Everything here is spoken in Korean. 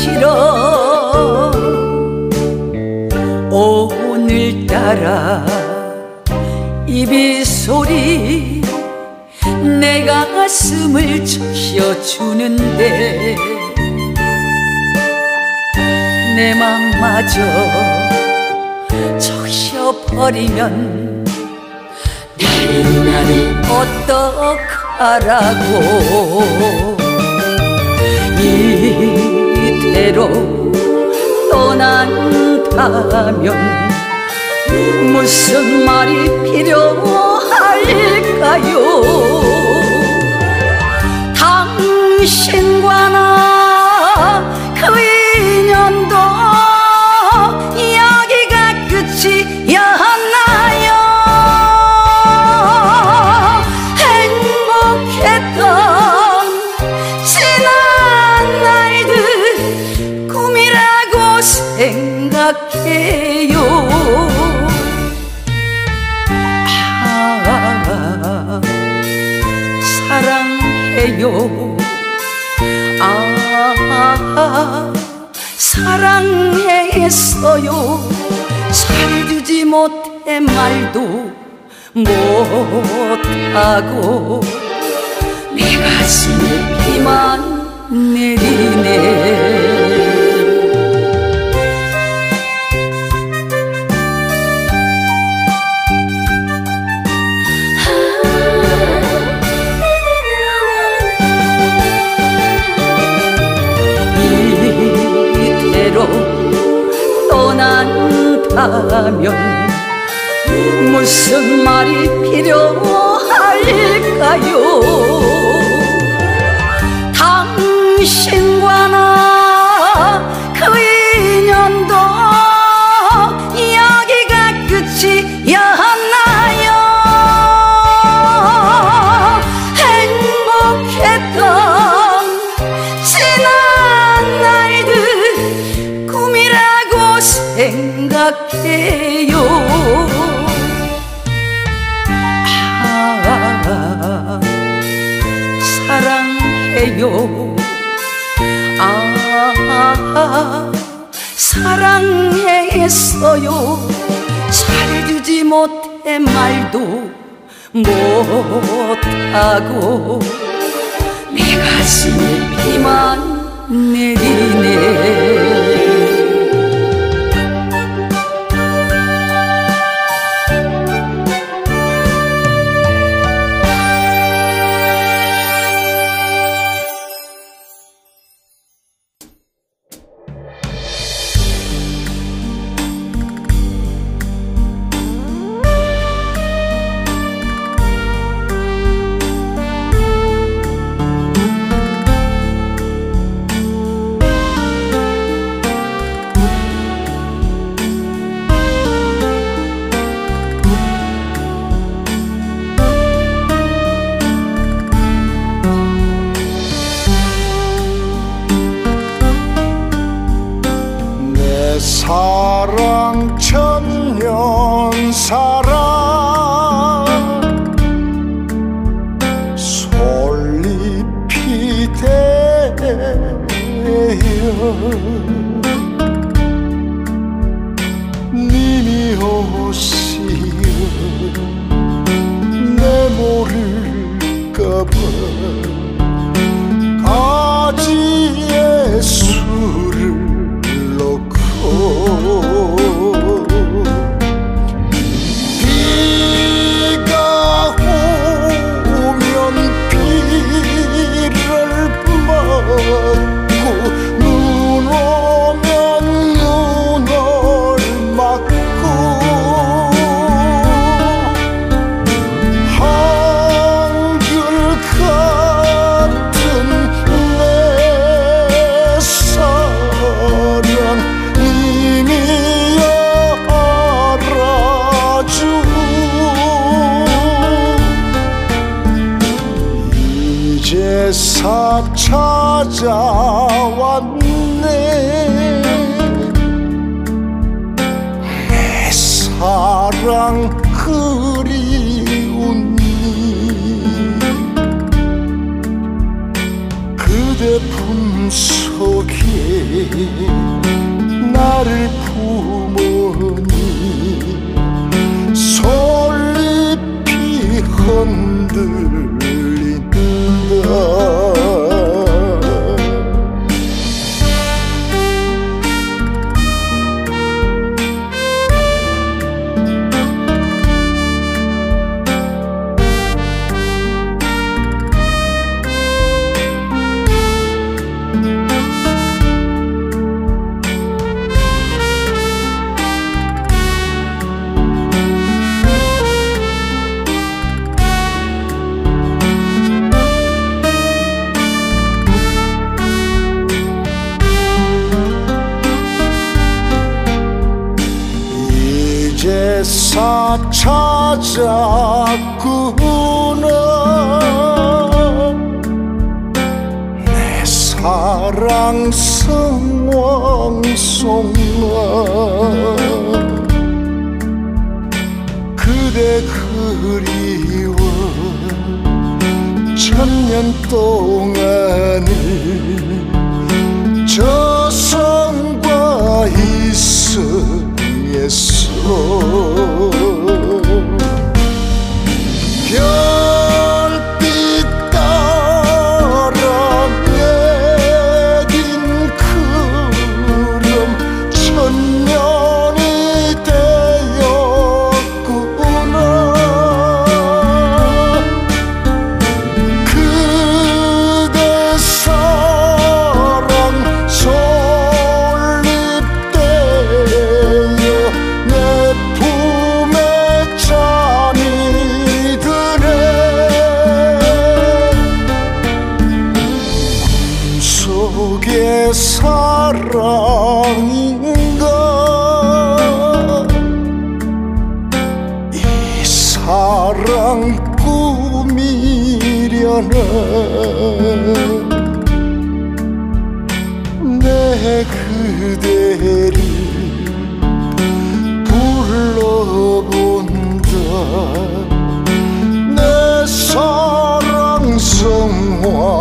싫어. 오늘따라 입이 소리 내가 가슴을 적셔주는데 내 맘마저 적셔버리면 나를 나를 어떡하라고. 떠난다면 무슨 말이 필요할까요 생각해요. 아, 사랑해요. 아 사랑했어요. 잘주지 못해 말도 못하고 내 가슴에 비만 내리네 무슨 말이 필요할까요? 당신과 해요. 아, 사랑했어요. 잘주지 못해 말도 못하고 내 가슴에 비만 내리 사랑 천년 사 사 찾아왔네. 내 사랑 찾았구나. 내 사랑 성왕송아 그대 그리워 천년 동안 너랑 꿈이려나 내 그대를 불러본다. 내 사랑 성화